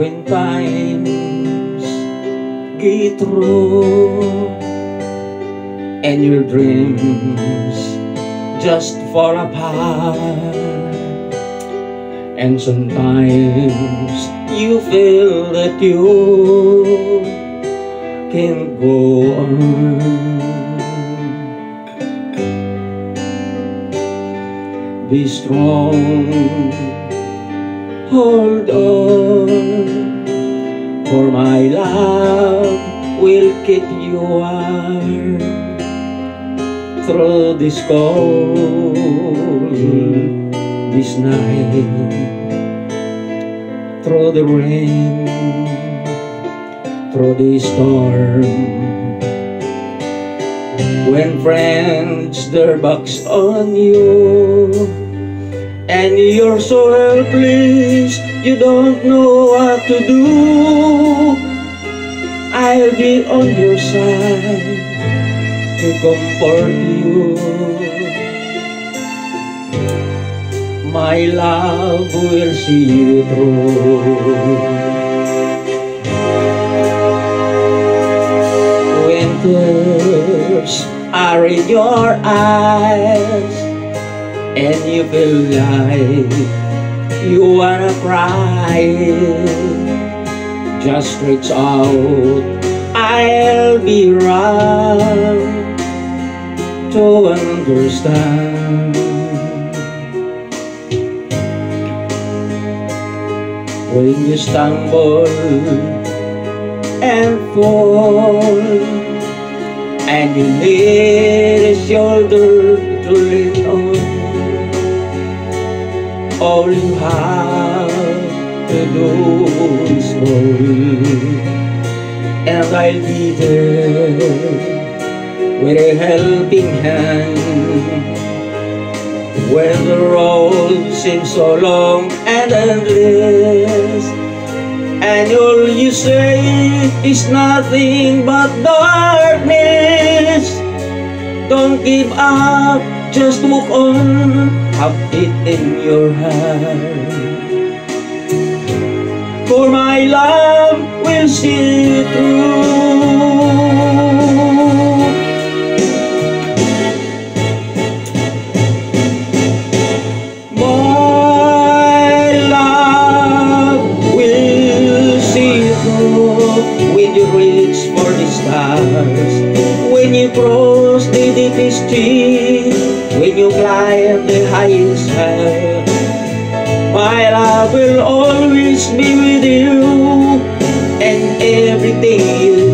when times get through and your dreams just fall apart. And sometimes you feel that you can't go on. Be strong hold on For my love will keep you warm Through this cold, this night Through the rain, through the storm When friends their backs on you and you're so helpless You don't know what to do I'll be on your side To comfort you. My love will see you through. When tears are in your eyes and you feel like you wanna cry just reach out I'll be to understand. When you stumble and fall and you need a shoulder to lean on all you have to do is call And I'll be there with a helping hand. When the road seems so long and endless. And all you say is nothing but darkness. Don't give up, just walk on. Have it in your hand. For my love will see you through When you reach for the stars When you cross the deepest sea when you climb the highest hill. My love will always be with you and everything